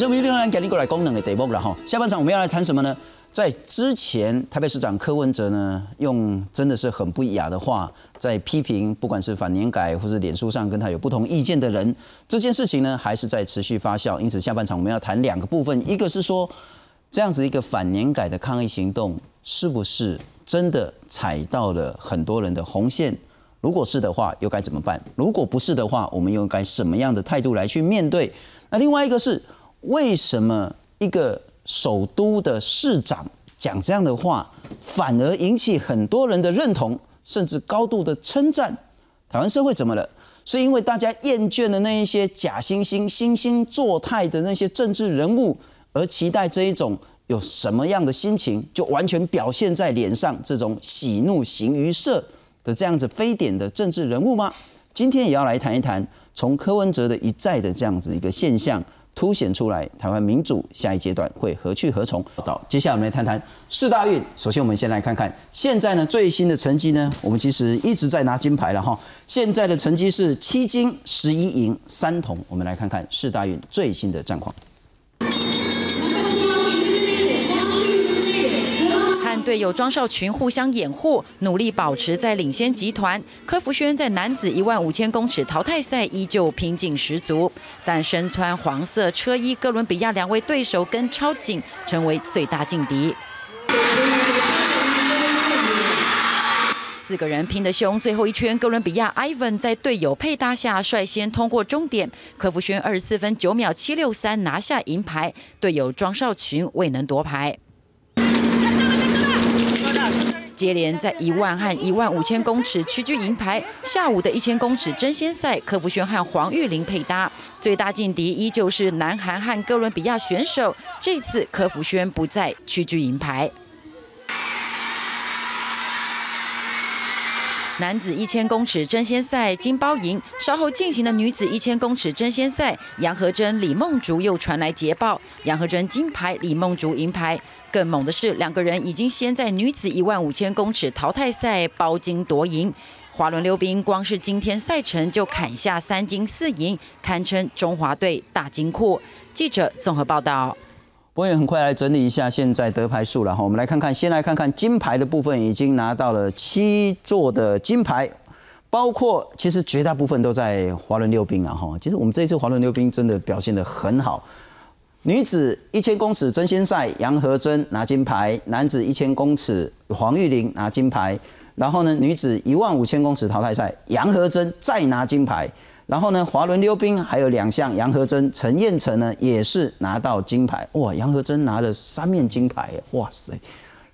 观众朋友，欢迎今天过来功能的题目了哈。下半场我们要来谈什么呢？在之前，台北市长柯文哲呢，用真的是很不雅的话，在批评不管是反年改或者脸书上跟他有不同意见的人，这件事情呢，还是在持续发酵。因此，下半场我们要谈两个部分，一个是说，这样子一个反年改的抗议行动，是不是真的踩到了很多人的红线？如果是的话，又该怎么办？如果不是的话，我们又该什么样的态度来去面对？那另外一个是。为什么一个首都的市长讲这样的话，反而引起很多人的认同，甚至高度的称赞？台湾社会怎么了？是因为大家厌倦了那一些假惺惺、惺惺作态的那些政治人物，而期待这一种有什么样的心情，就完全表现在脸上，这种喜怒形于色的这样子非典的政治人物吗？今天也要来谈一谈，从柯文哲的一再的这样子一个现象。凸显出来，台湾民主下一阶段会何去何从？到接下来我们来谈谈四大运。首先，我们先来看看现在呢最新的成绩呢，我们其实一直在拿金牌了哈。现在的成绩是七金十一银三铜。我们来看看四大运最新的战况。队友庄少群互相掩护，努力保持在领先集团。柯福轩在男子一万五千公尺淘汰赛依旧拼劲十足，但身穿黄色车衣哥伦比亚两位对手跟超紧，成为最大劲敌。四个人拼得凶，最后一圈哥伦比亚 Ivan 在队友配搭下率先通过终点，柯福轩二十四分九秒七六三拿下银牌，队友庄少群未能夺牌。接连在一万和一万五千公尺屈居银牌。下午的一千公尺争先赛，柯福轩和黄玉玲配搭，最大劲敌依旧是南韩和哥伦比亚选手。这次柯福轩不再屈居银牌。男子一千公尺争先赛金包银，稍后进行的女子一千公尺争先赛，杨和珍、李梦竹又传来捷报，杨和珍金牌，李梦竹银牌。更猛的是，两个人已经先在女子一万五千公尺淘汰赛包金夺银。滑轮溜冰，光是今天赛程就砍下三金四银，堪称中华队大金库。记者综合报道。我也很快来整理一下现在得牌数了哈，我们来看看，先来看看金牌的部分，已经拿到了七座的金牌，包括其实绝大部分都在滑轮溜冰了哈。其实我们这次滑轮溜冰真的表现得很好，女子一千公尺争先赛杨和珍拿金牌，男子一千公尺黄玉玲拿金牌，然后呢女子一万五千公尺淘汰赛杨和珍再拿金牌。然后呢，滑轮溜冰还有两项，杨和珍、陈彦成呢也是拿到金牌。哇，杨和珍拿了三面金牌，哇塞！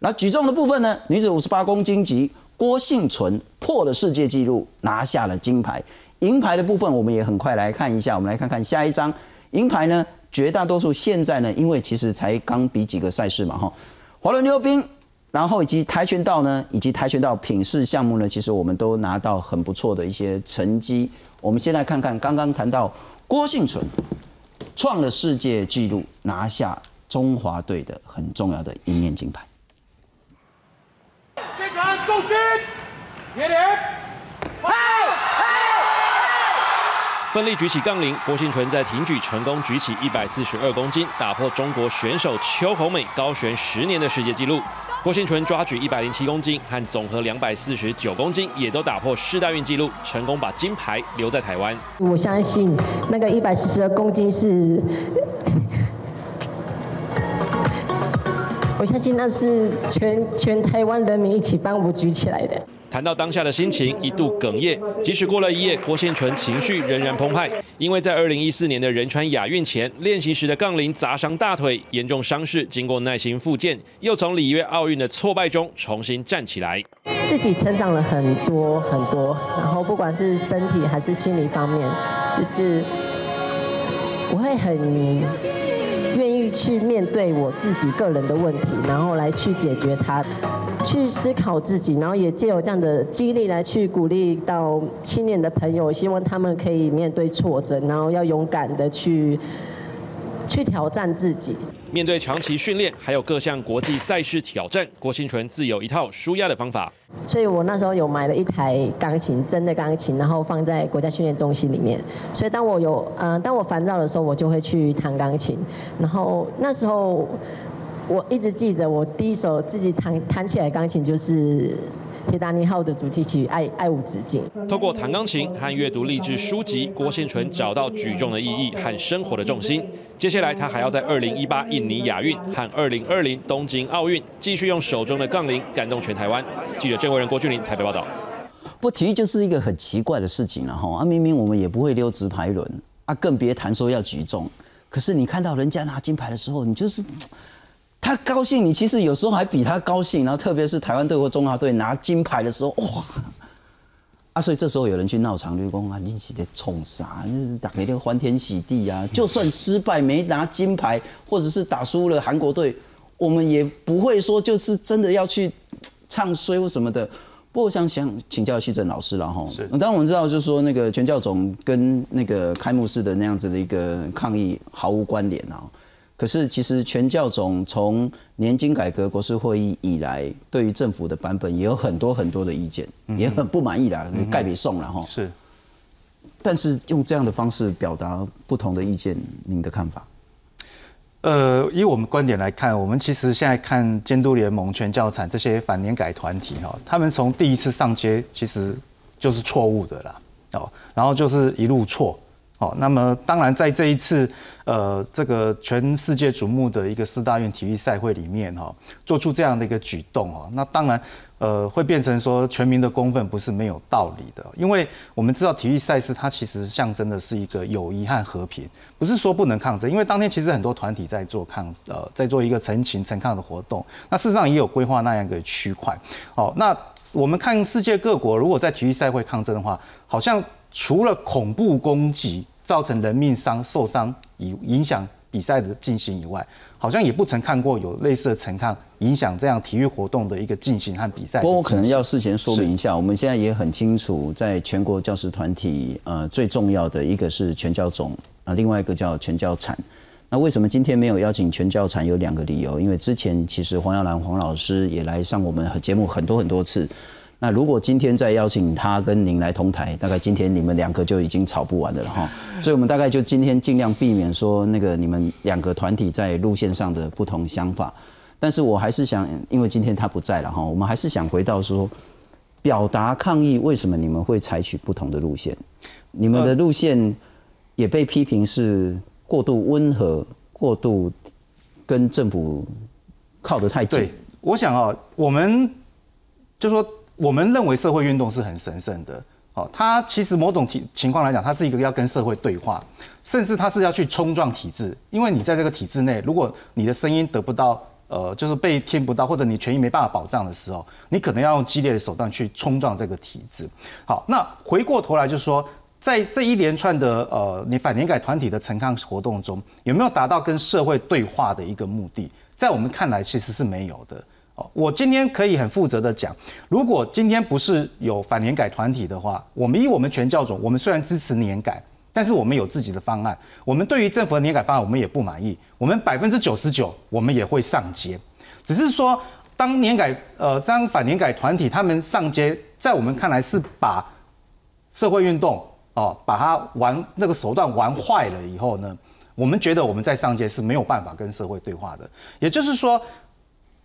那举重的部分呢，女子五十八公斤级，郭幸存破了世界纪录，拿下了金牌。银牌的部分，我们也很快来看一下。我们来看看下一张银牌呢，绝大多数现在呢，因为其实才刚比几个赛事嘛，哈，滑轮溜冰。然后以及跆拳道呢，以及跆拳道品势项目呢，其实我们都拿到很不错的一些成绩。我们先来看看刚刚谈到郭幸存创了世界纪录，拿下中华队的很重要的一面金牌。接传重心，别连，嗨奋力举起杠铃，郭幸存在挺举成功举起一百四十二公斤，打破中国选手邱红美高悬十年的世界纪录。郭幸存抓举一百零七公斤和总和两百四十九公斤，也都打破世大运纪录，成功把金牌留在台湾。我相信那个一百四十二公斤是，我相信那是全全台湾人民一起帮我举起来的。谈到当下的心情，一度哽咽。即使过了一夜，郭幸存情绪仍然澎湃，因为在二零一四年的仁川亚运前，练习时的杠铃砸伤大腿，严重伤势，经过耐心复健，又从里约奥运的挫败中重新站起来。自己成长了很多很多，然后不管是身体还是心理方面，就是我会很去面对我自己个人的问题，然后来去解决它。去思考自己，然后也借有这样的激励来去鼓励到青年的朋友，希望他们可以面对挫折，然后要勇敢的去去挑战自己。面对长期训练，还有各项国际赛事挑战，郭新纯自有一套舒压的方法。所以我那时候有买了一台钢琴，真的钢琴，然后放在国家训练中心里面。所以当我有呃，当我烦躁的时候，我就会去弹钢琴。然后那时候我一直记得，我第一首自己弹弹起来钢琴就是《铁达尼号》的主题曲《爱爱无止境》。透过弹钢琴和阅读励志书籍，郭婞淳找到举重的意义和生活的重心。接下来，他还要在2018印尼亚运和2020东京奥运继续用手中的杠铃感动全台湾。记者郑伟仁、郭俊霖台北报道。不，体育就是一个很奇怪的事情了哈。啊，明明我们也不会溜直排轮啊，更别谈说要举重。可是你看到人家拿金牌的时候，你就是他高兴，你其实有时候还比他高兴。然后特别是台湾队或中华队拿金牌的时候，哇！啊，所以这时候有人去闹场，就讲啊，你是在冲啥？就是打给个欢天喜地啊！就算失败没拿金牌，或者是打输了韩国队，我们也不会说就是真的要去唱衰或什么的。不过我想想请教徐正老师了哈。是。当然我们知道，就是说那个全教总跟那个开幕式的那样子的一个抗议毫无关联啊。可是其实全教总从年金改革国事会议以来，对于政府的版本也有很多很多的意见，也很不满意啦，盖比送了哈。是。但是用这样的方式表达不同的意见，您的看法？呃，以我们观点来看，我们其实现在看监督联盟、全教产这些反年改团体哈，他们从第一次上街其实就是错误的啦，哦，然后就是一路错。好，那么当然在这一次，呃，这个全世界瞩目的一个四大运体育赛会里面，哈，做出这样的一个举动，哈，那当然，呃，会变成说全民的公愤不是没有道理的，因为我们知道体育赛事它其实象征的是一个友谊和和平，不是说不能抗争，因为当天其实很多团体在做抗，呃，在做一个陈情陈抗的活动，那事实上也有规划那样一个区块，好，那我们看世界各国如果在体育赛会抗争的话，好像。除了恐怖攻击造成人命伤受伤以影响比赛的进行以外，好像也不曾看过有类似的陈抗影响这样体育活动的一个进行和比赛。不过我可能要事先说明一下，我们现在也很清楚，在全国教师团体，呃，最重要的一个是全教总啊，另外一个叫全教产。那为什么今天没有邀请全教产？有两个理由，因为之前其实黄耀兰黄老师也来上我们节目很多很多次。那如果今天再邀请他跟您来同台，大概今天你们两个就已经吵不完的了哈。所以我们大概就今天尽量避免说那个你们两个团体在路线上的不同想法。但是我还是想，因为今天他不在了哈，我们还是想回到说，表达抗议为什么你们会采取不同的路线？你们的路线也被批评是过度温和，过度跟政府靠得太近。我想啊，我们就说。我们认为社会运动是很神圣的，哦，它其实某种情情况来讲，它是一个要跟社会对话，甚至它是要去冲撞体制，因为你在这个体制内，如果你的声音得不到，呃，就是被听不到，或者你权益没办法保障的时候，你可能要用激烈的手段去冲撞这个体制。好，那回过头来就是说，在这一连串的呃，你反年改团体的陈抗活动中，有没有达到跟社会对话的一个目的？在我们看来，其实是没有的。我今天可以很负责的讲，如果今天不是有反年改团体的话，我们以我们全教总，我们虽然支持年改，但是我们有自己的方案。我们对于政府的年改方案，我们也不满意。我们百分之九十九，我们也会上街。只是说，当年改呃，当反年改团体他们上街，在我们看来是把社会运动哦，把它玩那个手段玩坏了以后呢，我们觉得我们在上街是没有办法跟社会对话的。也就是说。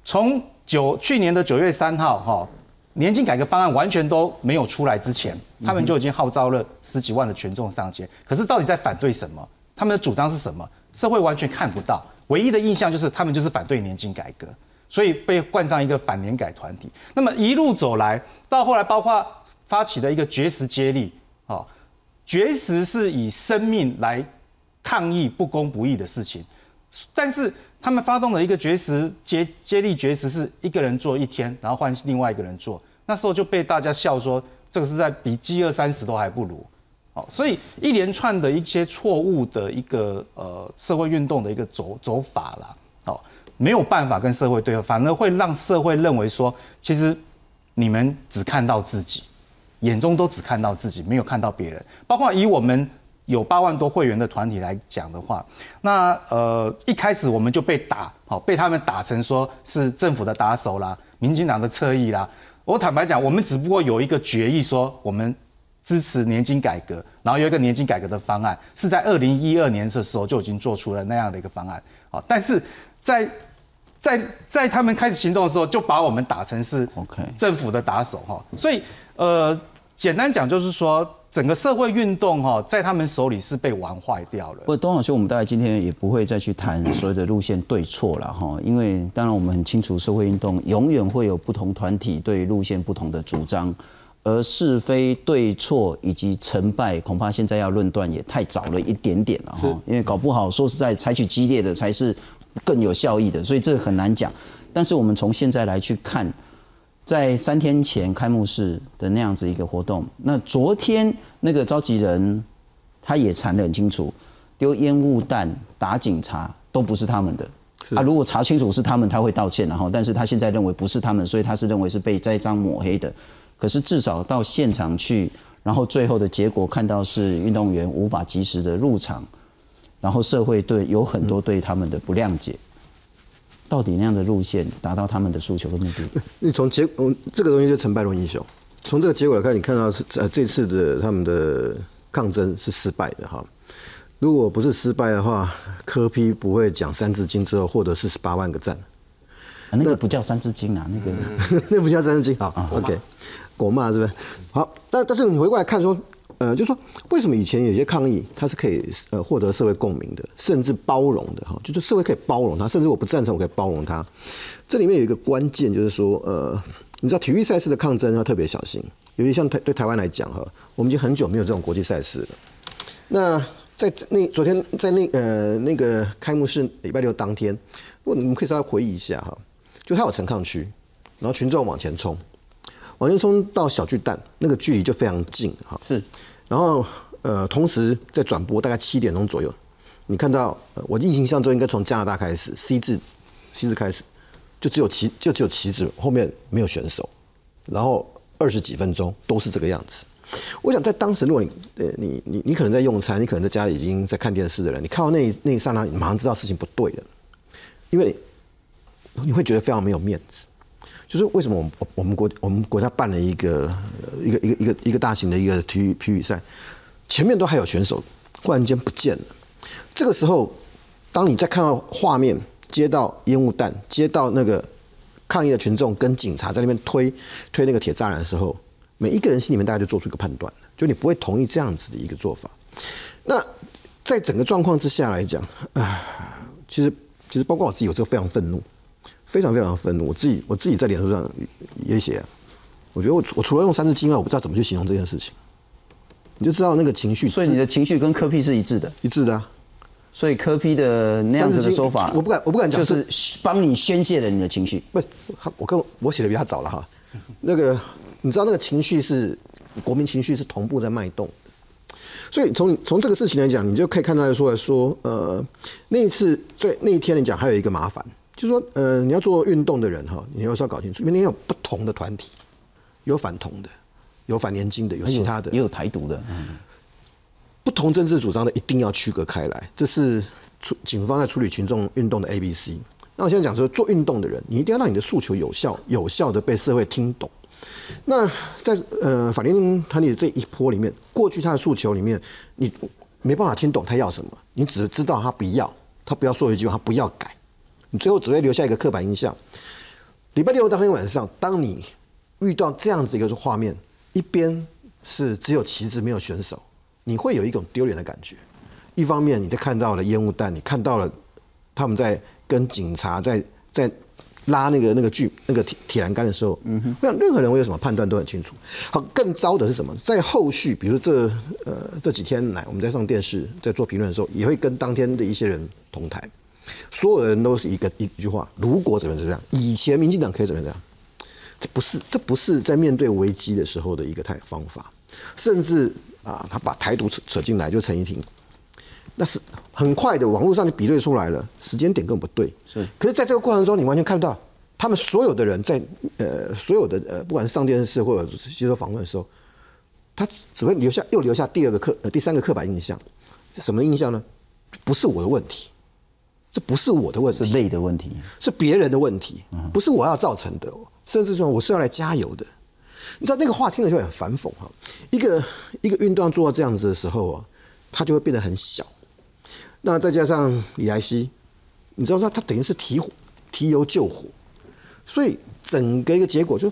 从九去年的九月三号，哈，年金改革方案完全都没有出来之前，他们就已经号召了十几万的群众上街。可是到底在反对什么？他们的主张是什么？社会完全看不到，唯一的印象就是他们就是反对年金改革，所以被冠上一个反年改团体。那么一路走来，到后来包括发起的一个绝食接力，哦，绝食是以生命来抗议不公不义的事情，但是。他们发动了一个绝食接接力绝食，是一个人做一天，然后换另外一个人做。那时候就被大家笑说，这个是在比饥饿三十都还不如。好，所以一连串的一些错误的一个呃社会运动的一个走走法啦，好，没有办法跟社会对话，反而会让社会认为说，其实你们只看到自己，眼中都只看到自己，没有看到别人。包括以我们有八万多会员的团体来讲的话，那呃一开始我们就被打，好被他们打成说是政府的打手啦，民进党的侧翼啦。我坦白讲，我们只不过有一个决议说我们支持年金改革，然后有一个年金改革的方案，是在二零一二年的时候就已经做出了那样的一个方案，好，但是在在在他们开始行动的时候，就把我们打成是政府的打手哈，所以呃，简单讲就是说，整个社会运动哈，在他们手里是被玩坏掉了。不过东老师，我们大概今天也不会再去谈所有的路线对错了哈，因为当然我们很清楚，社会运动永远会有不同团体对路线不同的主张，而是非对错以及成败，恐怕现在要论断也太早了一点点了哈，因为搞不好说实在，采取激烈的才是更有效益的，所以这个很难讲。但是我们从现在来去看。在三天前开幕式的那样子一个活动，那昨天那个召集人他也谈得很清楚，丢烟雾弹打警察都不是他们的。啊，如果查清楚是他们，他会道歉，然后，但是他现在认为不是他们，所以他是认为是被栽赃抹黑的。可是至少到现场去，然后最后的结果看到是运动员无法及时的入场，然后社会对有很多对他们的不谅解。到底那样的路线达到他们的诉求跟目的？你从结，嗯，这个东西就成败论英雄。从这个结果来看，你看到是呃这次的他们的抗争是失败的哈。如果不是失败的话，科批不会讲三字经之后获得四十八万个赞。那个不叫三字经啊，那个那不叫三字经。好，OK，国骂是不是？好，但但是你回过来看说。呃，就是说，为什么以前有些抗议它是可以呃获得社会共鸣的，甚至包容的哈？就是社会可以包容它，甚至我不赞成，我可以包容它。这里面有一个关键，就是说，呃，你知道体育赛事的抗争要特别小心，尤其像台对台湾来讲哈，我们已经很久没有这种国际赛事了。那在那昨天在那呃那个开幕式礼拜六当天，我你们可以稍微回忆一下哈，就它有陈抗区，然后群众往前冲，往前冲到小巨蛋，那个距离就非常近哈。是。然后，呃，同时在转播，大概七点钟左右，你看到，我印象中应该从加拿大开始，C 字，C 字开始，就只有旗，就只有旗子，后面没有选手，然后二十几分钟都是这个样子。我想在当时，如果你，呃，你你你可能在用餐，你可能在家里已经在看电视的人，你看到那那一刹那，你马上知道事情不对了，因为你会觉得非常没有面子。就是为什么我们我们国我们国家办了一个一个一个一个一个大型的一个体育体育赛，前面都还有选手，忽然间不见了。这个时候，当你在看到画面，接到烟雾弹，接到那个抗议的群众跟警察在那边推推那个铁栅栏的时候，每一个人心里面大概就做出一个判断，就你不会同意这样子的一个做法。那在整个状况之下来讲，啊，其实其实包括我自己有这个非常愤怒。非常非常愤怒，我自己我自己在脸书上也写，我觉得我我除了用三字经外，我不知道怎么去形容这件事情。你就知道那个情绪，所以你的情绪跟科批是一致的，一致的。所以科批的那样子的说法，我不敢我不敢讲，就是帮你宣泄了你的情绪。不，我跟我写的比他早了哈。那个你知道那个情绪是国民情绪是同步在脉动，所以从从这个事情来讲，你就可以看到说说呃那一次在那一天来讲，还有一个麻烦。就说，呃，你要做运动的人哈，你要是要搞清楚，因为你有不同的团体，有反同的，有反年轻的，有其他的，也有台独的，不同政治主张的一定要区隔开来，这是处警方在处理群众运动的 A、B、C。那我现在讲说，做运动的人，你一定要让你的诉求有效、有效的被社会听懂。那在呃法庭团体这一波里面，过去他的诉求里面，你没办法听懂他要什么，你只知道他不要，他不要说一句话，他不要改。你最后只会留下一个刻板印象。礼拜六当天晚上，当你遇到这样子一个画面，一边是只有旗帜没有选手，你会有一种丢脸的感觉。一方面，你在看到了烟雾弹，你看到了他们在跟警察在在拉那个那个锯那个铁铁栏杆的时候，嗯哼，任何人会有什么判断都很清楚。好，更糟的是什么？在后续，比如这呃这几天来，我们在上电视在做评论的时候，也会跟当天的一些人同台。所有人都是一个一句话：如果怎么怎么样，以前民进党可以怎么怎么样，这不是这不是在面对危机的时候的一个态方法，甚至啊，他把台独扯扯进来，就陈怡婷，那是很快的，网络上就比对出来了，时间点根本不对。是，可是在这个过程中，你完全看不到他们所有的人在呃所有的呃，不管是上电视或者接受访问的时候，他只会留下又留下第二个刻呃第三个刻板印象。什么印象呢？不是我的问题，这不是我的问题是，累的问题。是别人的问题，不是我要造成的，甚至说我是要来加油的。你知道那个话听了就很反讽哈，一个一个运动做到这样子的时候啊，它就会变得很小。那再加上李莱西，你知道他他等于是提火提油救火，所以整个一个结果就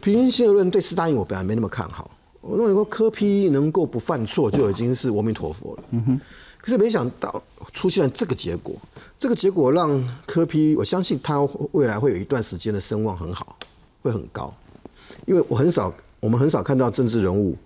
平均心而论，对斯大林我本来没那么看好。我认为说科批能够不犯错就已经是阿弥陀佛了。嗯哼。可是没想到出现了这个结果，这个结果让科批，我相信他未来会有一段时间的声望很好，会很高。因为我很少，我们很少看到政治人物，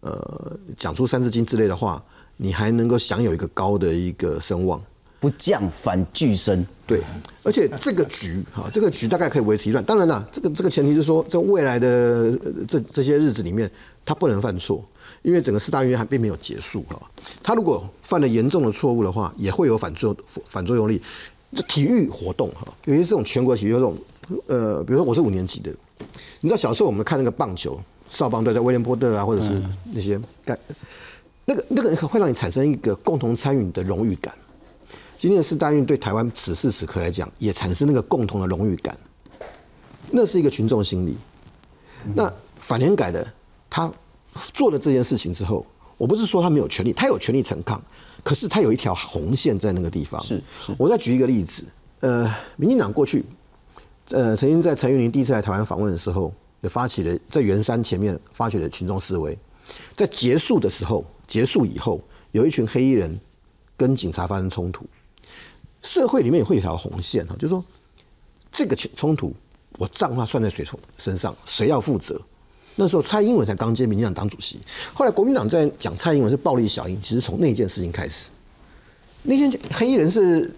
呃，讲出《三字经》之类的话，你还能够享有一个高的一个声望。不降反俱升，对，而且这个局哈，这个局大概可以维持一段。当然了，这个这个前提是说，在未来的这这些日子里面，他不能犯错，因为整个四大运还并没有结束哈。他如果犯了严重的错误的话，也会有反作反作用力。这体育活动哈，尤其是这种全国体育这种，呃，比如说我是五年级的，你知道小时候我们看那个棒球少棒队在威廉波特啊，或者是那些干，那个那个会让你产生一个共同参与的荣誉感。今天的四大运对台湾此时此刻来讲，也产生那个共同的荣誉感，那是一个群众心理。那反联改的他做了这件事情之后，我不是说他没有权利，他有权利陈抗，可是他有一条红线在那个地方。是是。我再举一个例子，呃，民进党过去，呃，曾经在陈玉林第一次来台湾访问的时候，也发起了在圆山前面发起了群众示威，在结束的时候，结束以后，有一群黑衣人跟警察发生冲突。社会里面也会有条红线哈，就是说这个冲突我账话算在谁身上，谁要负责？那时候蔡英文才刚接民进党党主席，后来国民党在讲蔡英文是暴力小英，其实从那件事情开始。那件黑衣人是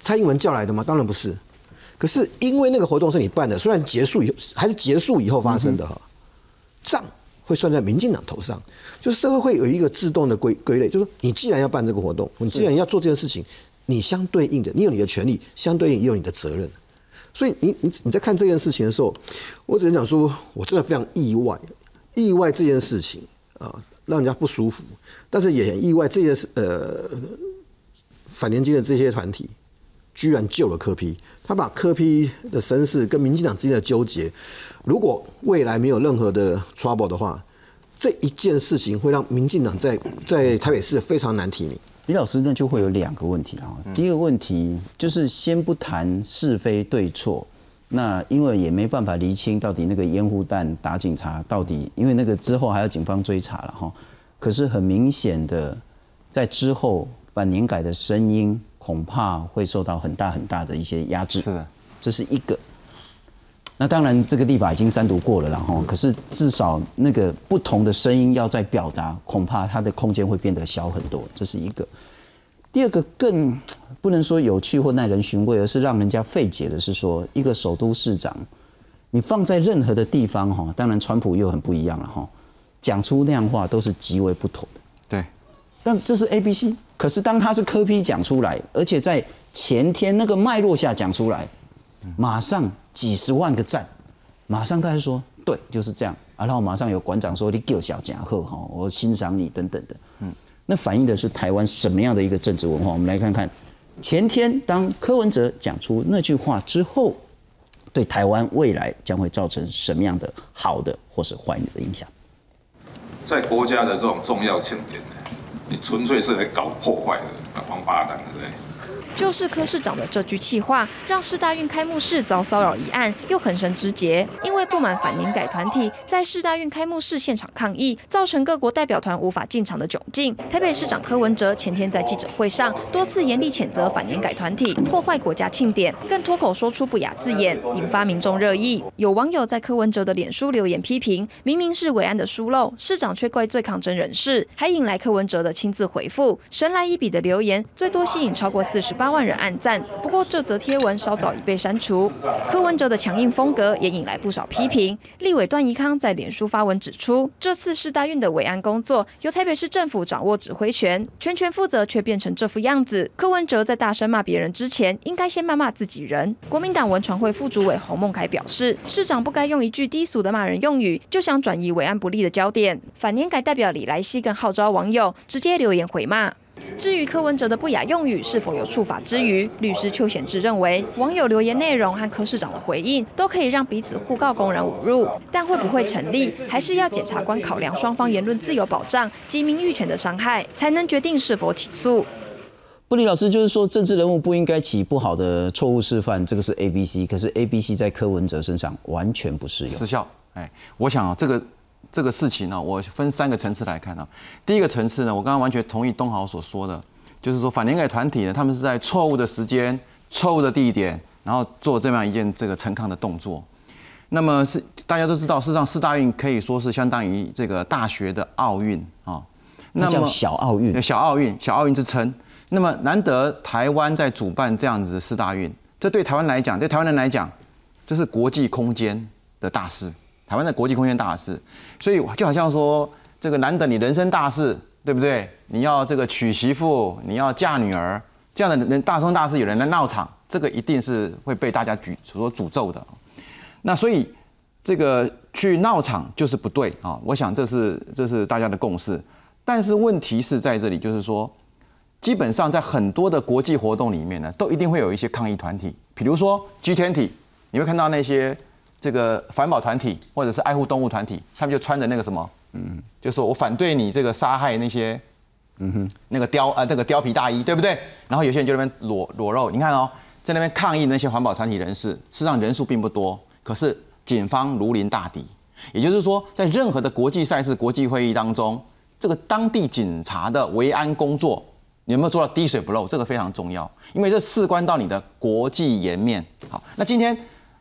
蔡英文叫来的吗？当然不是。可是因为那个活动是你办的，虽然结束以后还是结束以后发生的哈，账会算在民进党头上，就是社会会有一个自动的归归类，就是说你既然要办这个活动，你既然要做这件事情。你相对应的，你有你的权利，相对应也有你的责任。所以你你你在看这件事情的时候，我只能讲说，我真的非常意外，意外这件事情啊，让人家不舒服，但是也很意外这件事，呃，反年轻的这些团体居然救了柯批，他把柯批的身世跟民进党之间的纠结，如果未来没有任何的 trouble 的话，这一件事情会让民进党在在台北市非常难提名。李老师，那就会有两个问题了。第一个问题就是先不谈是非对错，那因为也没办法厘清到底那个烟雾弹打警察到底，因为那个之后还要警方追查了哈。可是很明显的，在之后反年改的声音恐怕会受到很大很大的一些压制。是的，这是一个。那当然，这个立法已经三读过了，然后可是至少那个不同的声音要在表达，恐怕它的空间会变得小很多。这是一个。第二个更不能说有趣或耐人寻味，而是让人家费解的是说，一个首都市长，你放在任何的地方哈，当然川普又很不一样了哈，讲出那样话都是极为不妥的。对。但这是 A B C，可是当他是科批讲出来，而且在前天那个脉络下讲出来，马上。几十万个赞，马上大家说对，就是这样啊。然后马上有馆长说你叫小贾贺哈，我欣赏你等等的。嗯，那反映的是台湾什么样的一个政治文化？我们来看看，前天当柯文哲讲出那句话之后，对台湾未来将会造成什么样的好的或是坏的影响？在国家的这种重要庆典，你纯粹是来搞破坏的，王八蛋，对不对？就是柯市长的这句气话，让市大运开幕式遭骚扰一案又横生枝节。因为不满反年改团体在市大运开幕式现场抗议，造成各国代表团无法进场的窘境。台北市长柯文哲前天在记者会上多次严厉谴责反年改团体破坏国家庆典，更脱口说出不雅字眼，引发民众热议。有网友在柯文哲的脸书留言批评，明明是伟安的疏漏，市长却怪罪抗争人士，还引来柯文哲的亲自回复。神来一笔的留言，最多吸引超过四十八。八万人按赞，不过这则贴文稍早已被删除。柯文哲的强硬风格也引来不少批评。立委段宜康在脸书发文指出，这次市大运的维安工作由台北市政府掌握指挥权，全权负责却变成这副样子。柯文哲在大声骂别人之前，应该先骂骂自己人。国民党文传会副主委洪孟凯表示，市长不该用一句低俗的骂人用语，就想转移维安不利的焦点。反年改代表李来希更号召网友直接留言回骂。至于柯文哲的不雅用语是否有触法之余，律师邱显志认为，网友留言内容和柯市长的回应都可以让彼此互告公然侮辱，但会不会成立，还是要检察官考量双方言论自由保障及名誉权的伤害，才能决定是否起诉。布里老师就是说，政治人物不应该起不好的错误示范，这个是 A B C，可是 A B C 在柯文哲身上完全不适用。失效。哎，我想啊，这个这个事情呢，我分三个层次来看啊。第一个层次呢，我刚刚完全同意东豪所说的，就是说反联改团体呢，他们是在错误的时间、错误的地点，然后做这么样一件这个陈抗的动作。那么是大家都知道，事实上四大运可以说是相当于这个大学的奥运啊。那叫小奥运，小奥运，小奥运之称。那么难得台湾在主办这样子的四大运，这对台湾来讲，对台湾人来讲，这是国际空间的大事，台湾的国际空间大事。所以就好像说，这个难得你人生大事，对不对？你要这个娶媳妇，你要嫁女儿，这样的人大生大事有人来闹场，这个一定是会被大家举所诅咒的。那所以这个去闹场就是不对啊！我想这是这是大家的共识。但是问题是在这里，就是说。基本上在很多的国际活动里面呢，都一定会有一些抗议团体，比如说 G20，你会看到那些这个环保团体或者是爱护动物团体，他们就穿着那个什么，嗯，就是我反对你这个杀害那些，嗯哼，那个貂啊，这个貂皮大衣，对不对？然后有些人就那边裸裸肉，你看哦，在那边抗议那些环保团体人士，实际上人数并不多，可是警方如临大敌。也就是说，在任何的国际赛事、国际会议当中，这个当地警察的维安工作。你有没有做到滴水不漏？这个非常重要，因为这事关到你的国际颜面。好，那今天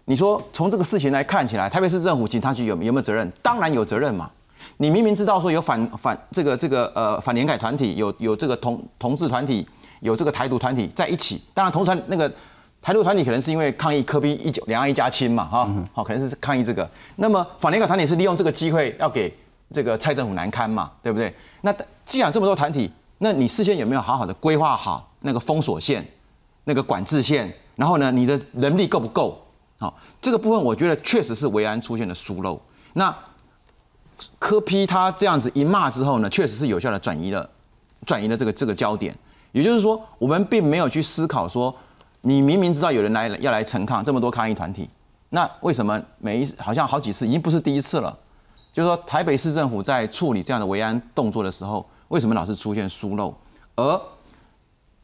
你说从这个事情来看起来，台北市政府警察局有有没有责任？当然有责任嘛。你明明知道说有反反这个这个呃反联改团体，有有这个同同志团体，有这个台独团体在一起。当然同团那个台独团体可能是因为抗议科比一九两岸一家亲嘛，哈，好，可能是抗议这个。那么反联改团体是利用这个机会要给这个蔡政府难堪嘛，对不对？那既然这么多团体。那你事先有没有好好的规划好那个封锁线、那个管制线？然后呢，你的人力够不够？好，这个部分我觉得确实是维安出现了疏漏。那科批他这样子一骂之后呢，确实是有效的转移了转移了这个这个焦点。也就是说，我们并没有去思考说，你明明知道有人来要来陈抗，这么多抗议团体，那为什么每一好像好几次已经不是第一次了？就是说，台北市政府在处理这样的维安动作的时候。为什么老是出现疏漏？而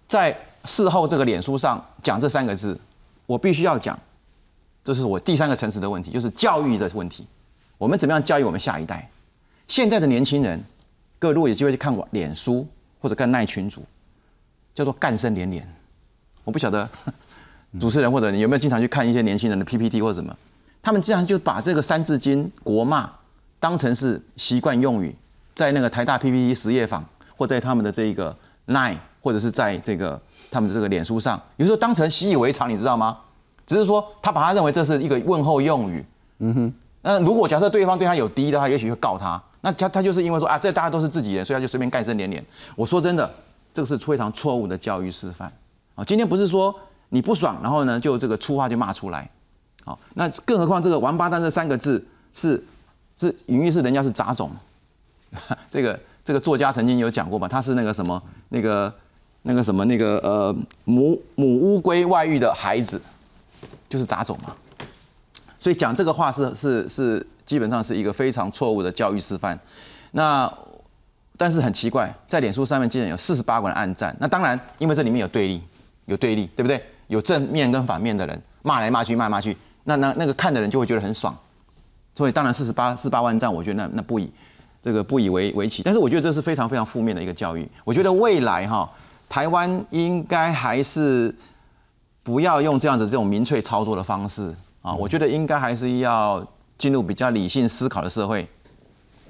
在事后这个脸书上讲这三个字，我必须要讲，这是我第三个层次的问题，就是教育的问题。我们怎么样教育我们下一代？现在的年轻人，各位如果有机会去看我脸书或者看耐群主，叫做干声连连。我不晓得 主持人或者你有没有经常去看一些年轻人的 PPT 或者什么，他们经常就把这个三字经国骂当成是习惯用语。在那个台大 PPT 实业坊，或在他们的这个 Line，或者是在这个他们的这个脸书上，有时候当成习以为常，你知道吗？只是说他把他认为这是一个问候用语。嗯哼。那如果假设对方对他有敌意的话，也许会告他。那他他就是因为说啊，这大家都是自己人，所以他就随便干声连连。我说真的，这个是非常错误的教育示范。啊，今天不是说你不爽，然后呢就这个粗话就骂出来。好，那更何况这个王八蛋这三个字是是隐喻是人家是杂种。这个这个作家曾经有讲过嘛，他是那个什么那个那个什么那个呃母母乌龟外遇的孩子，就是杂种嘛。所以讲这个话是是是基本上是一个非常错误的教育示范。那但是很奇怪，在脸书上面竟然有四十八个人暗赞。那当然，因为这里面有对立，有对立，对不对？有正面跟反面的人骂来骂去骂来骂去，那那那个看的人就会觉得很爽。所以当然四十八四十八万赞，我觉得那那不以。这个不以为为奇，但是我觉得这是非常非常负面的一个教育。我觉得未来哈，台湾应该还是不要用这样子这种民粹操作的方式啊。我觉得应该还是要进入比较理性思考的社会。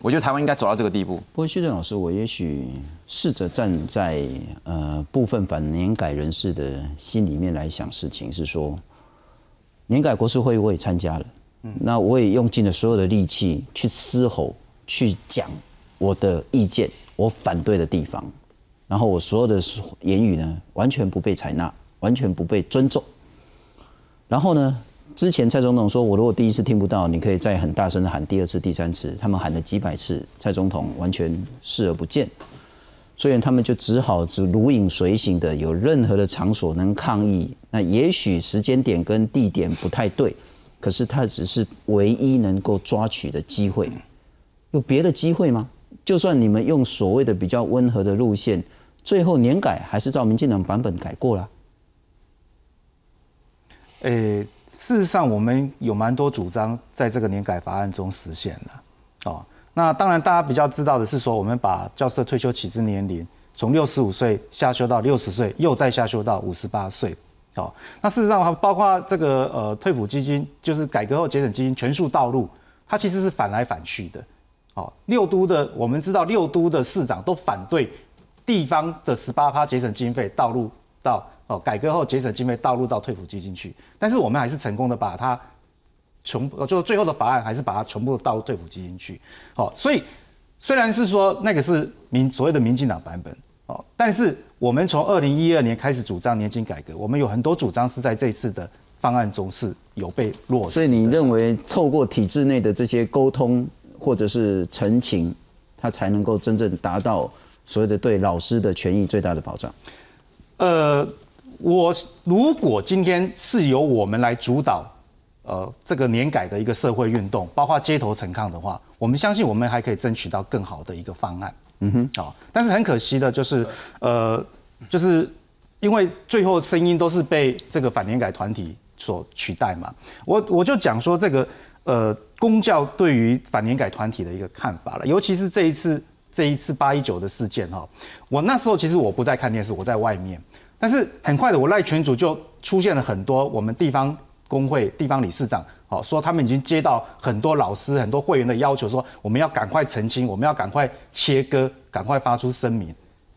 我觉得台湾应该走到这个地步。不过徐正老师，我也许试着站在呃部分反年改人士的心里面来想事情，是说年改国事会我也参加了，嗯，那我也用尽了所有的力气去嘶吼。去讲我的意见，我反对的地方，然后我所有的言语呢，完全不被采纳，完全不被尊重。然后呢，之前蔡总统说，我如果第一次听不到，你可以再很大声的喊第二次、第三次。他们喊了几百次，蔡总统完全视而不见。所以他们就只好只如影随形的，有任何的场所能抗议，那也许时间点跟地点不太对，可是他只是唯一能够抓取的机会，有别的机会吗？就算你们用所谓的比较温和的路线，最后年改还是照民进党版本改过了。诶，事实上我们有蛮多主张在这个年改法案中实现了，哦。那当然，大家比较知道的是说，我们把教师退休起制年龄从六十五岁下修到六十岁，又再下修到五十八岁。哦，那事实上还包括这个呃退抚基金，就是改革后节省基金全数道路，它其实是反来反去的。哦，六都的我们知道，六都的市长都反对地方的十八趴节省经费道路到哦改革后节省经费倒入到退抚基金去，但是我们还是成功的把它。全部就最后的法案还是把它全部倒入退补基金去，好，所以虽然是说那个是民所谓的民进党版本，哦，但是我们从二零一二年开始主张年金改革，我们有很多主张是在这次的方案中是有被落实。所以你认为透过体制内的这些沟通或者是澄清，它才能够真正达到所谓的对老师的权益最大的保障？呃，我如果今天是由我们来主导。呃，这个年改的一个社会运动，包括街头陈抗的话，我们相信我们还可以争取到更好的一个方案。嗯哼，好，但是很可惜的就是，呃，就是因为最后声音都是被这个反年改团体所取代嘛。我我就讲说这个呃，公教对于反年改团体的一个看法了，尤其是这一次这一次八一九的事件哈，我那时候其实我不在看电视，我在外面，但是很快的我赖群主就出现了很多我们地方。工会地方理事长，好说他们已经接到很多老师、很多会员的要求，说我们要赶快澄清，我们要赶快切割，赶快发出声明，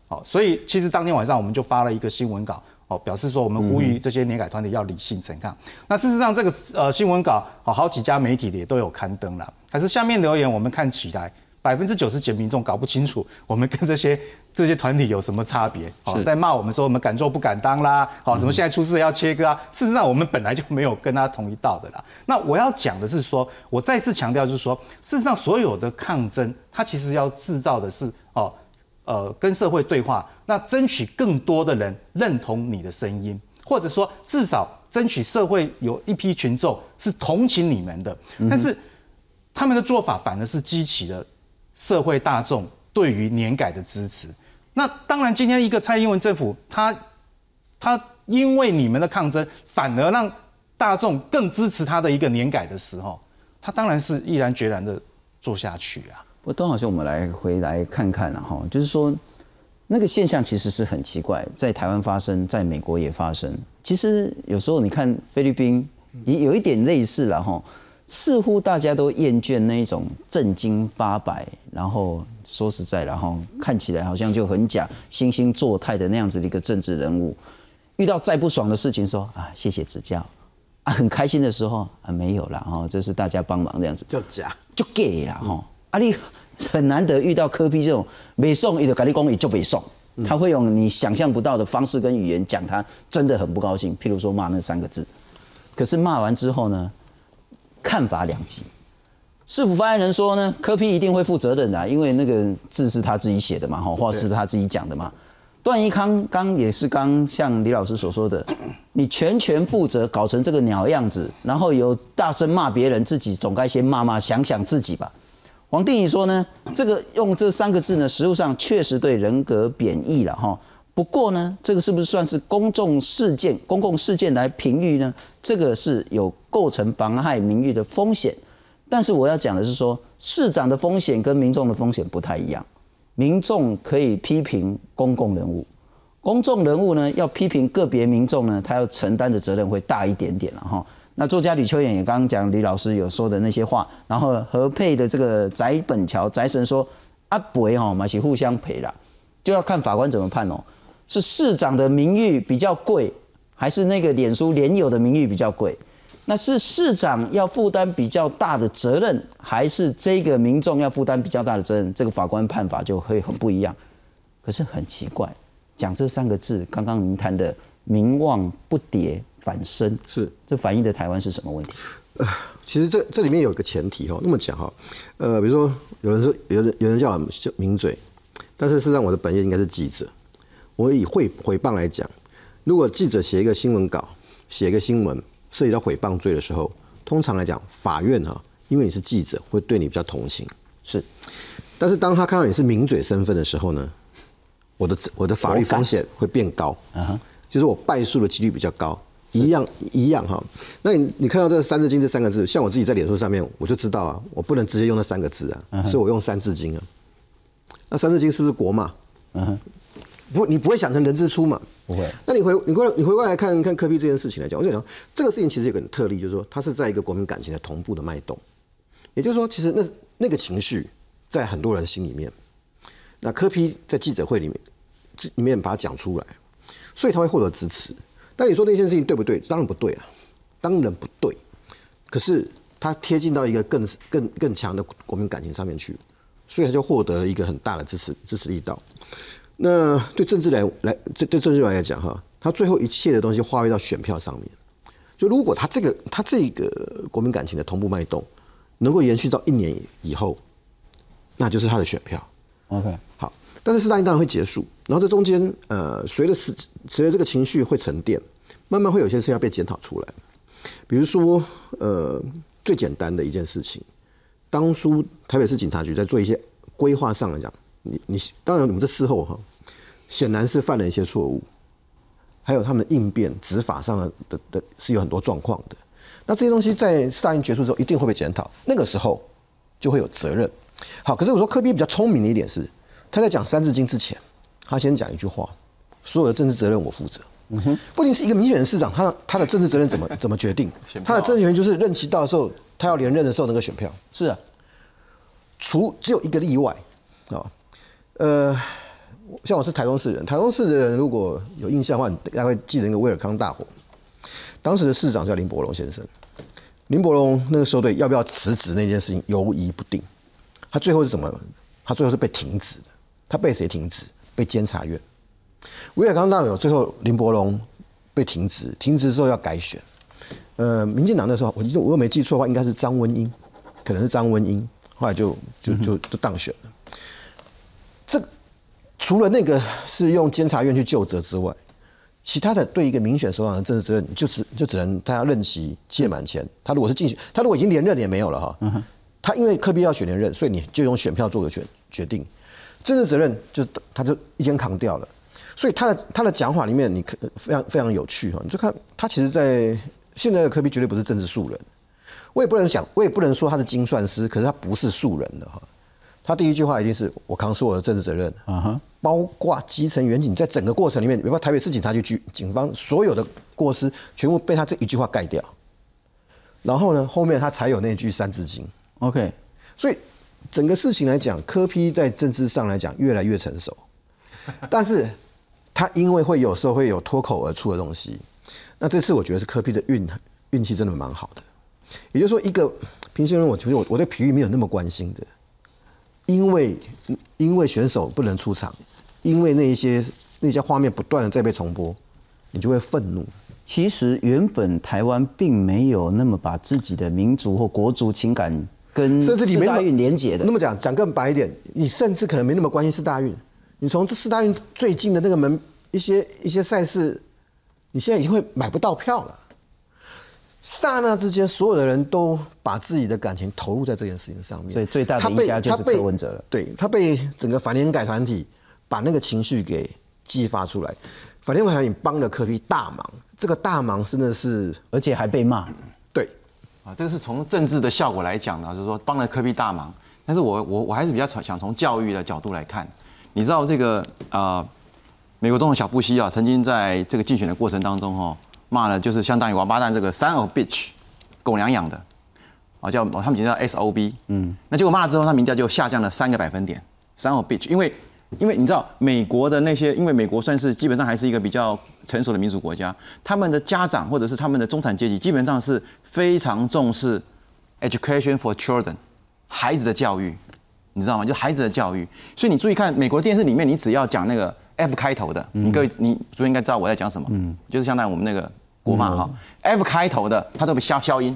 好，所以其实当天晚上我们就发了一个新闻稿，哦，表示说我们呼吁这些年改团体要理性陈抗。那事实上这个呃新闻稿，好好几家媒体也都有刊登了，可是下面留言我们看起来百分之九十的民众搞不清楚我们跟这些。这些团体有什么差别？好，在骂我们说我们敢做不敢当啦，好，什么现在出事要切割啊？事实上，我们本来就没有跟他同一道的啦。那我要讲的是说，我再次强调，就是说，事实上，所有的抗争，它其实要制造的是哦，呃，跟社会对话，那争取更多的人认同你的声音，或者说至少争取社会有一批群众是同情你们的。但是他们的做法反而是激起了社会大众对于年改的支持。那当然，今天一个蔡英文政府，他他因为你们的抗争，反而让大众更支持他的一个年改的时候，他当然是毅然决然的做下去啊。不过，董老师，我们来回来看看了哈，就是说那个现象其实是很奇怪，在台湾发生，在美国也发生。其实有时候你看菲律宾也有一点类似了哈，似乎大家都厌倦那一种正经八百，然后。说实在，然后看起来好像就很假，惺惺作态的那样子的一个政治人物，遇到再不爽的事情，说啊谢谢指教，啊很开心的时候啊没有了哈，这是大家帮忙这样子，就假就 gay 了哈，啊你很难得遇到科比这种没送，一个咖喱公也就没送，他会用你想象不到的方式跟语言讲他真的很不高兴，譬如说骂那三个字，可是骂完之后呢，看法两极。市府发言人说呢，柯批一定会负责任的，因为那个字是他自己写的嘛，哈，话是他自己讲的嘛。段宜康刚也是刚像李老师所说的，你全权负责搞成这个鸟样子，然后有大声骂别人，自己总该先骂骂，想想自己吧。黄定宇说呢，这个用这三个字呢，实物上确实对人格贬义了，哈。不过呢，这个是不是算是公众事件、公共事件来评喻呢？这个是有构成妨害名誉的风险。但是我要讲的是说，市长的风险跟民众的风险不太一样。民众可以批评公共人物，公众人物呢要批评个别民众呢，他要承担的责任会大一点点了哈。那作家李秋远也刚刚讲李老师有说的那些话，然后何佩的这个翟本桥翟神说阿伯哈嘛是互相赔了，就要看法官怎么判哦。是市长的名誉比较贵，还是那个脸书连友的名誉比较贵？那是市长要负担比较大的责任，还是这个民众要负担比较大的责任？这个法官判法就会很不一样。可是很奇怪，讲这三个字，刚刚您谈的“名望不跌反升”，是这反映的台湾是什么问题？呃，其实这这里面有一个前提哈，那么讲哈，呃，比如说有人说有人有人叫叫名嘴，但是事实上我的本业应该是记者。我以诽诽谤来讲，如果记者写一个新闻稿，写一个新闻涉及到诽谤罪的时候，通常来讲，法院哈，因为你是记者，会对你比较同情。是，但是当他看到你是名嘴身份的时候呢，我的我的法律风险会变高，啊就是我败诉的几率比较高。一样一样哈，那你你看到这“三字经”这三个字，像我自己在脸书上面，我就知道啊，我不能直接用那三个字啊，所以我用“三字经”啊。那“三字经”是不是国骂？嗯哼，不，你不会想成人之初嘛？不会。那你回你过来你回过来看看科比这件事情来讲，我就讲这个事情其实有个特例，就是说它是在一个国民感情的同步的脉动，也就是说，其实那那个情绪在很多人心里面，那科比在记者会里面里面把它讲出来，所以他会获得支持。但你说那件事情对不对？当然不对了，当然不对。可是他贴近到一个更更更强的国民感情上面去，所以他就获得一个很大的支持支持力道。那对政治来来，这对政治来讲哈，他最后一切的东西化为到选票上面。就如果他这个他这个国民感情的同步脉动能够延续到一年以后，那就是他的选票。OK，好。但是四大运当然会结束，然后这中间，呃，随着时随着这个情绪会沉淀，慢慢会有些事要被检讨出来。比如说，呃，最简单的一件事情，当初台北市警察局在做一些规划上来讲，你你当然你们这事后哈，显然是犯了一些错误，还有他们应变执法上的的的是有很多状况的。那这些东西在四大运结束之后一定会被检讨，那个时候就会有责任。好，可是我说科比比较聪明的一点是。他在讲《三字经》之前，他先讲一句话：“所有的政治责任我负责。”嗯哼，不仅是一个民选的市长，他他的政治责任怎么 怎么决定？他的政治权就是任期到的时候，他要连任的时候那个选票。是啊，除只有一个例外啊，呃，像我是台中市人，台中市的人如果有印象的话，大家会记得那个威尔康大火，当时的市长叫林伯龙先生。林伯龙那个时候对要不要辞职那件事情犹疑不定，他最后是怎么？他最后是被停职的。他被谁停职？被监察院。威尔康大有最后林伯龙被停职，停职之后要改选。呃，民进党那时候，我记得我又没记错的话，应该是张文英，可能是张文英，后来就就就就当选了。这除了那个是用监察院去就责之外，其他的对一个民选首长的政治责任，就只就只能他要任期届满前，他如果是竞选，他如果已经连任也没有了哈。他因为科比要选连任，所以你就用选票做个决决定。政治责任就他就一肩扛掉了，所以他的他的讲法里面，你可非常非常有趣哈，你就看他其实，在现在的科比绝对不是政治素人，我也不能讲，我也不能说他是精算师，可是他不是素人的哈。他第一句话一定是我扛所有的政治责任，啊哈，包括基层远景，在整个过程里面，比如台北市警察局局警方所有的过失，全部被他这一句话盖掉。然后呢，后面他才有那句三字经，OK，所以。整个事情来讲，柯批在政治上来讲越来越成熟，但是他因为会有时候会有脱口而出的东西，那这次我觉得是柯批的运运气真的蛮好的。也就是说，一个平行人，我觉得我我对体育没有那么关心的，因为因为选手不能出场，因为那一些那些画面不断的在被重播，你就会愤怒。其实原本台湾并没有那么把自己的民族或国族情感。跟四大运连结的，那么讲讲更白一点，你甚至可能没那么关心四大运。你从这四大运最近的那个门一些一些赛事，你现在已经会买不到票了。刹那之间，所有的人都把自己的感情投入在这件事情上面，所以最大的赢家就是柯文哲了。对他被整个反联改团体把那个情绪给激发出来，反联改团体帮了柯比大忙，这个大忙真的是，而且还被骂。对啊，这个是从政治的效果来讲呢，就是说帮了柯比大忙。但是我我我还是比较想从教育的角度来看。你知道这个啊，美国总统小布希啊，曾经在这个竞选的过程当中哈，骂了就是相当于王八蛋这个 son of bitch，狗娘养的，啊叫他们叫 S O B，嗯，那结果骂了之后，他民调就下降了三个百分点，son of bitch，因为。因为你知道美国的那些，因为美国算是基本上还是一个比较成熟的民主国家，他们的家长或者是他们的中产阶级基本上是非常重视 education for children，孩子的教育，你知道吗？就孩子的教育。所以你注意看美国电视里面，你只要讲那个 F 开头的，你各位你所以应该知道我在讲什么，嗯，就是相当于我们那个国骂哈，F 开头的，它都被消消音，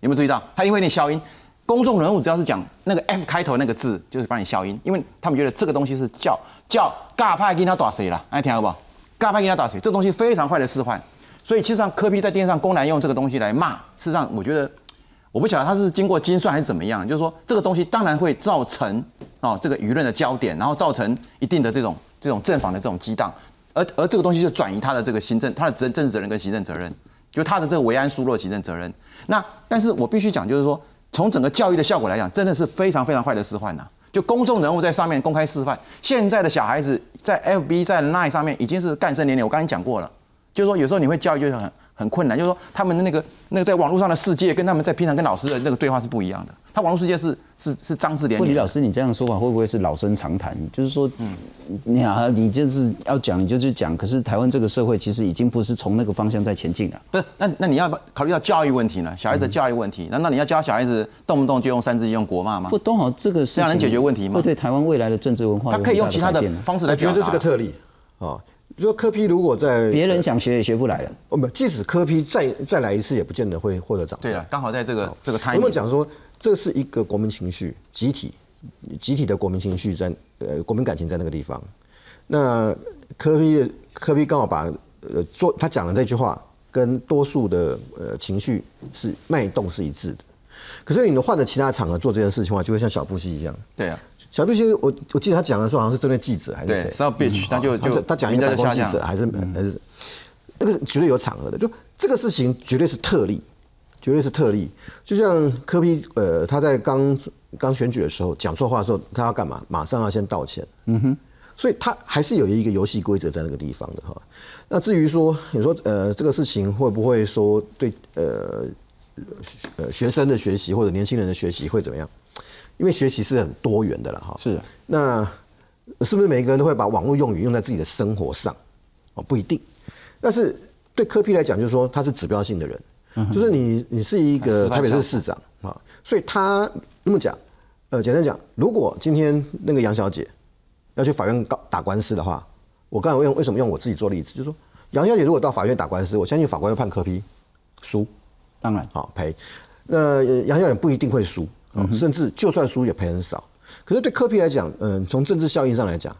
有没有注意到？它因为那消音，公众人物只要是讲那个 F 开头那个字，就是帮你消音，因为他们觉得这个东西是叫叫尬派给他打谁了，哎听好不好？尬派给他打谁，这东西非常坏的示范。所以其实上科比在电视上公然用这个东西来骂，事实上我觉得我不晓得他是经过精算还是怎么样，就是说这个东西当然会造成哦这个舆论的焦点，然后造成一定的这种这种正反的这种激荡，而而这个东西就转移他的这个行政他的政政治责任跟行政责任，就他的这个维安疏漏行政责任。那但是我必须讲就是说。从整个教育的效果来讲，真的是非常非常坏的示范呐！就公众人物在上面公开示范，现在的小孩子在 FB 在 Line 上面已经是干涉连连。我刚才讲过了，就是说有时候你会教育就是很。很困难，就是说他们的那个那个在网络上的世界，跟他们在平常跟老师的那个对话是不一样的。他网络世界是是是张字连不。李老师，你这样说法会不会是老生常谈？就是说，嗯，你好，你就是要讲你就去讲。可是台湾这个社会其实已经不是从那个方向在前进了。不是，那那你要考虑到教育问题呢？小孩子教育问题，难道你要教小孩子动不动就用三字用国骂吗？不，都好，这个这样能解决问题吗？会对台湾未来的政治文化，他可以用其他的方式来。我觉得这是个特例啊。就说科批如果在别人想学也学不来了，哦不，即使科批再再来一次，也不见得会获得掌声。对了，刚好在这个这个台，我们讲说这是一个国民情绪，集体集体的国民情绪在呃国民感情在那个地方。那科批科批刚好把呃做他讲的这句话跟多数的呃情绪是脉动是一致的。可是你换了其他场合做这件事情的话，就会像小布希一样。对啊。小布希，我我记得他讲的时候好像是针对记者还是谁？对，South Beach，他就就他讲一个白宫记者还是还是那个绝对有场合的，就这个事情绝对是特例，绝对是特例。就像科比，呃，他在刚刚选举的时候讲错话的时候，他要干嘛？马上要先道歉。嗯哼，所以他还是有一个游戏规则在那个地方的哈。那至于说你说呃这个事情会不会说对呃呃学生的学习或者年轻人的学习会怎么样？因为学习是很多元的了哈，是。那是不是每一个人都会把网络用语用在自己的生活上？哦，不一定。但是对科批来讲，就是说他是指标性的人，就是你你是一个台北市市长啊，所以他那么讲，呃，简单讲，如果今天那个杨小姐要去法院告打官司的话，我刚才用为什么用我自己做例子，就是说杨小姐如果到法院打官司，我相信法官会判科批输，当然好赔。那杨小姐不一定会输。甚至就算输也赔很少，可是对科比来讲，嗯，从政治效应上来讲，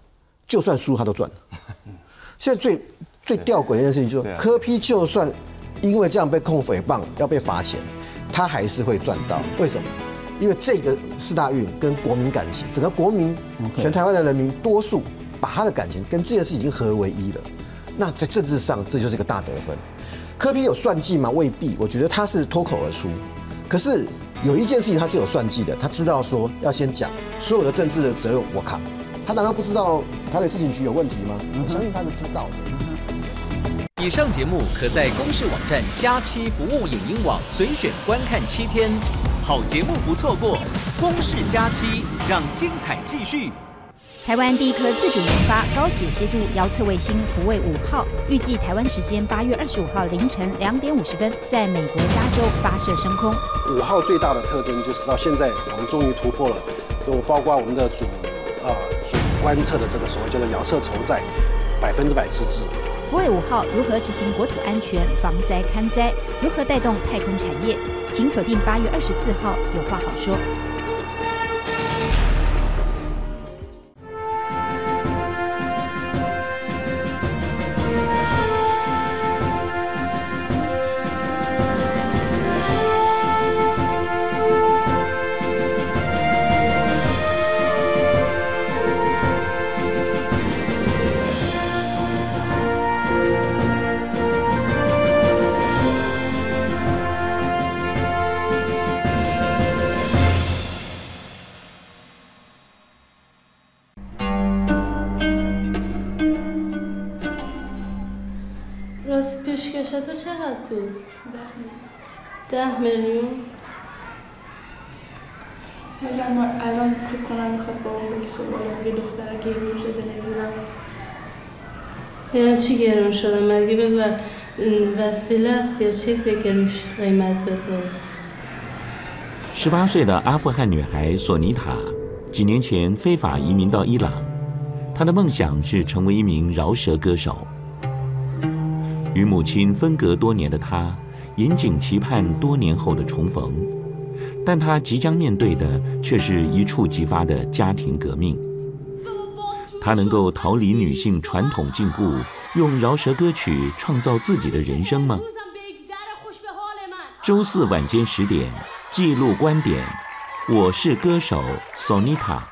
就算输他都赚。现在最最吊诡的一件事情就是，科批就算因为这样被控诽谤要被罚钱，他还是会赚到。为什么？因为这个四大运跟国民感情，整个国民全台湾的人民多数把他的感情跟这件事已经合为一了。那在政治上这就是一个大得分。科比有算计吗？未必。我觉得他是脱口而出，可是。有一件事情他是有算计的，他知道说要先讲所有的政治的责任我扛，他难道不知道台北市警局有问题吗？我相信他是知道的。以上节目可在公视网站加期服务影音网随选观看七天，好节目不错过，公视加期让精彩继续。台湾第一颗自主研发高解析度遥测卫星福卫五号，预计台湾时间八月二十五号凌晨两点五十分，在美国加州发射升空。五号最大的特征就是到现在我们终于突破了，就包括我们的主啊主观测的这个所谓叫做遥测筹载百分之百自制。福卫五号如何执行国土安全防灾勘灾？如何带动太空产业？请锁定八月二十四号，有话好说。ده میلیون میگم الان فکر کنم میخواد با اون بکشه بالا میگه دختره گرون شده نمیدونم یعنی چی گرون شده مگه بگو وسیله است یا چیزی که روش قیمت بذاره 十八岁的阿富汗女孩索尼塔，几年前非法移民到伊朗。她的梦想是成为一名饶舌歌手。与母亲分隔多年的她， 引颈期盼多年后的重逢，但他即将面对的却是一触即发的家庭革命。他能够逃离女性传统禁锢，用饶舌歌曲创造自己的人生吗？周四晚间十点，记录观点。我是歌手，索尼塔。